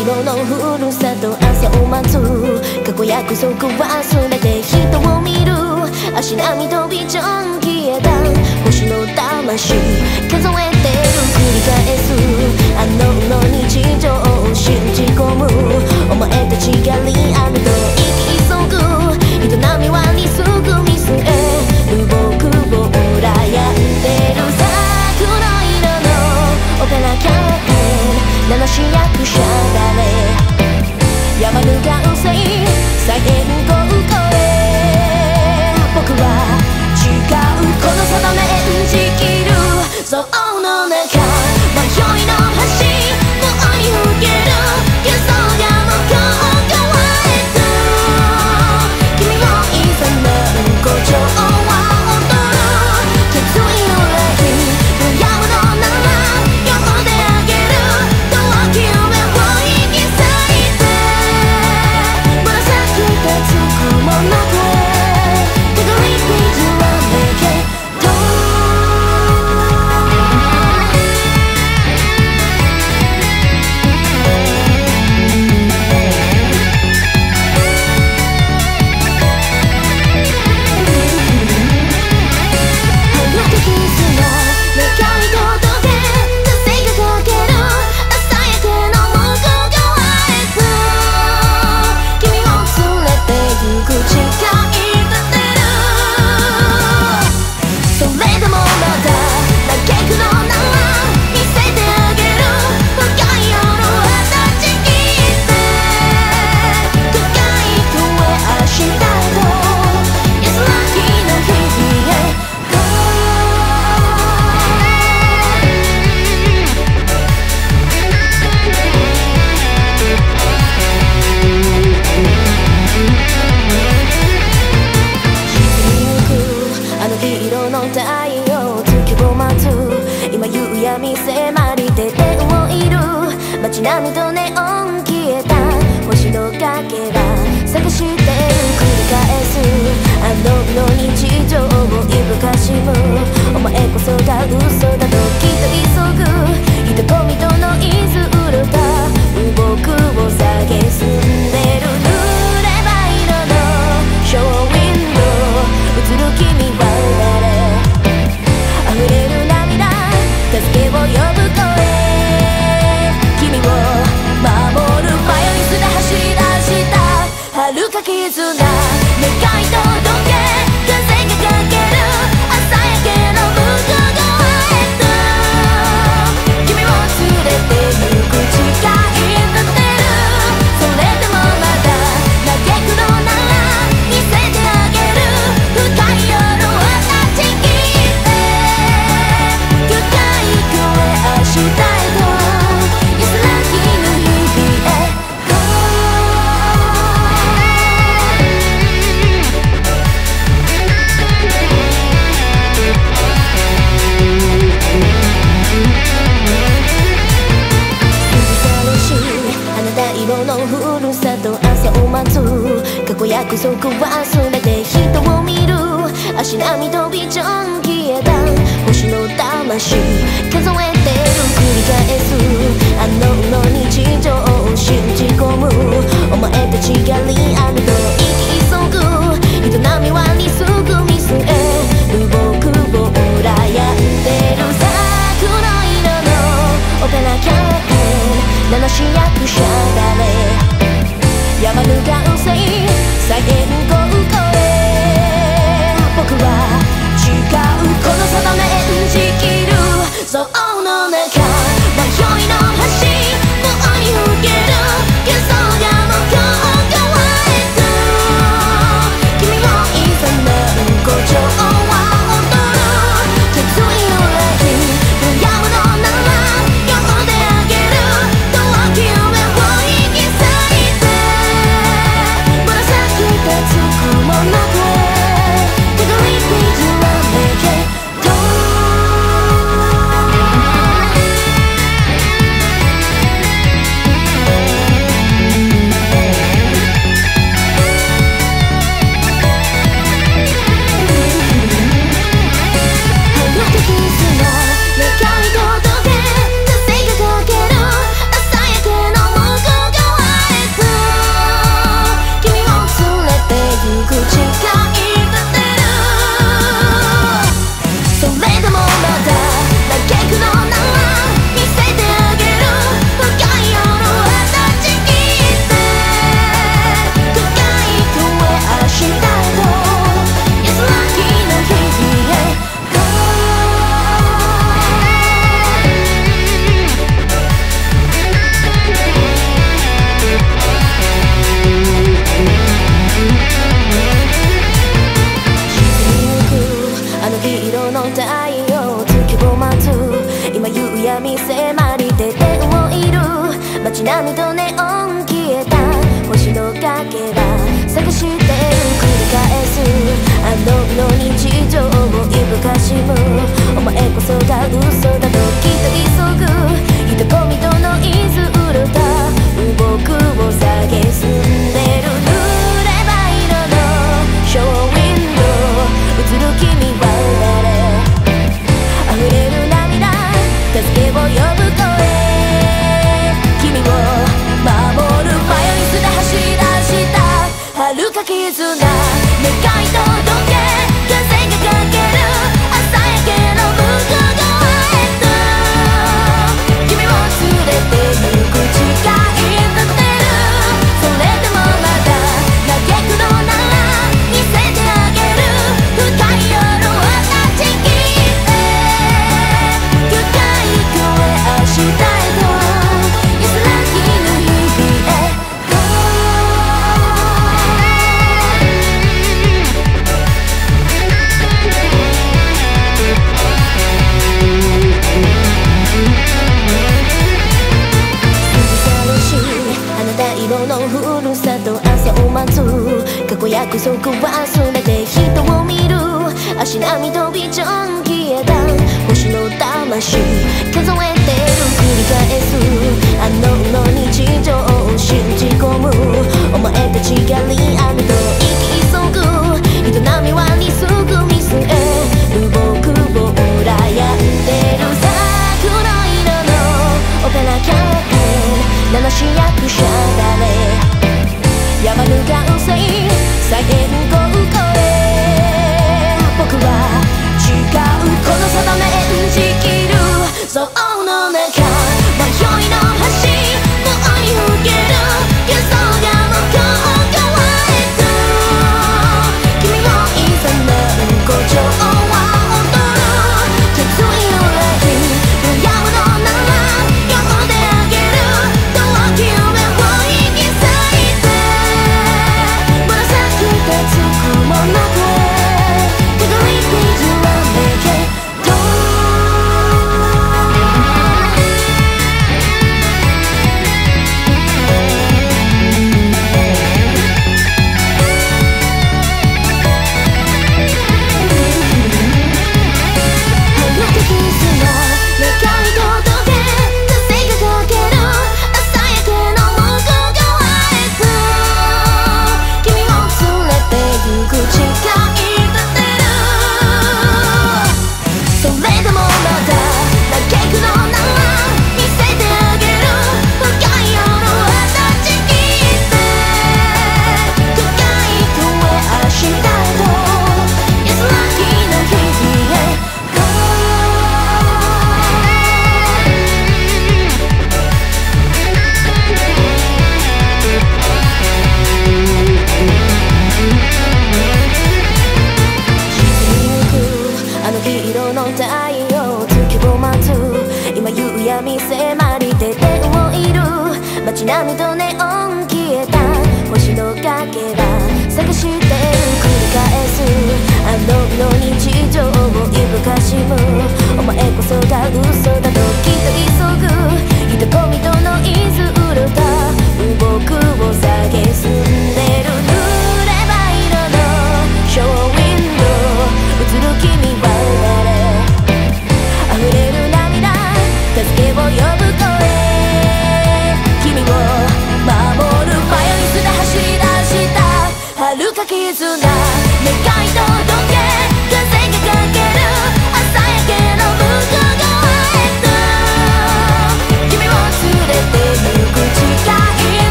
色のふるさと朝を待つ。過去約束忘れて人を見る。足並み飛びジョン消えた。星の魂数えてる繰り返すあのの日常を信じ込むお前た。ちがリアルと生き急ぐ営みは名の市役者だね。山ぬかうせいお前こそが嘘だと again. むお前こそが嘘だときっと急ぐ。人混みとノイズウルた動くを下げす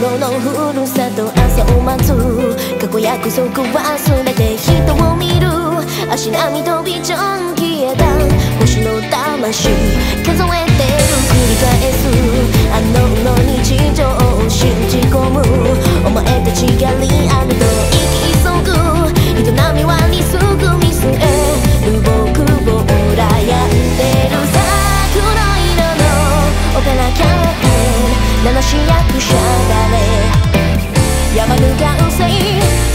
色のふるさと朝を待つ過去約束忘れて人を見る足並み飛びジョン消えた星の魂数えてる繰り返すあのの日常を信じ込むお前たちがリアルと生き急ぐ営みはにすぐ見据える僕を羨んでる桜色のオペラキャンプ七市役者だれ山ぬ岩水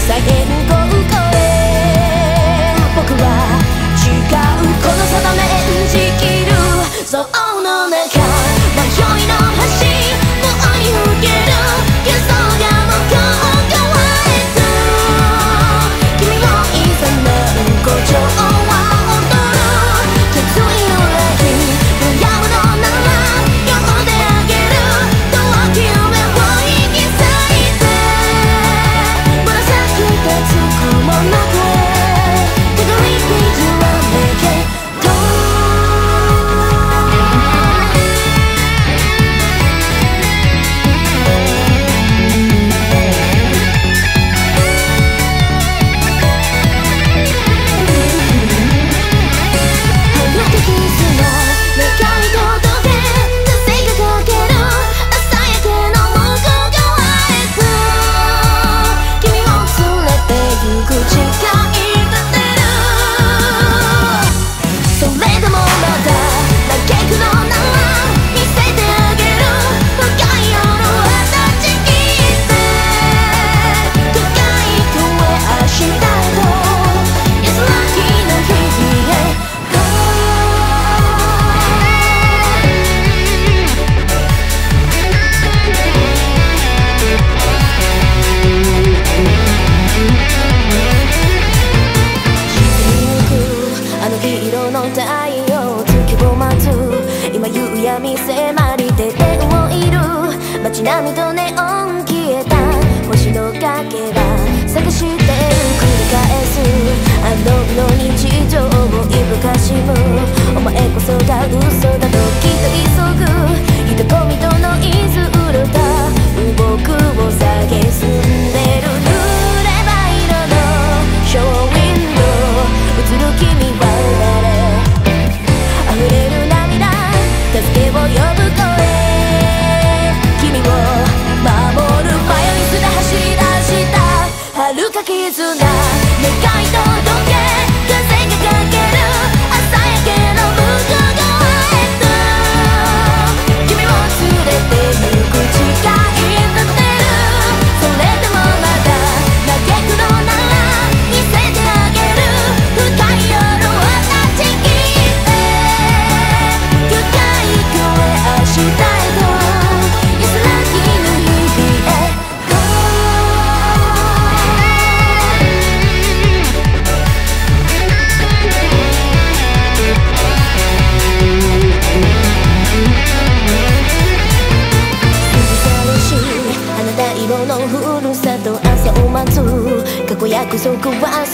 闇とネオン消えた。星のかけら。探してる繰り返す。あの日常をいぶかしむ。お前こそが嘘だときっと急ぐ。人混みとノイズうるた。動くを下げんでる約束は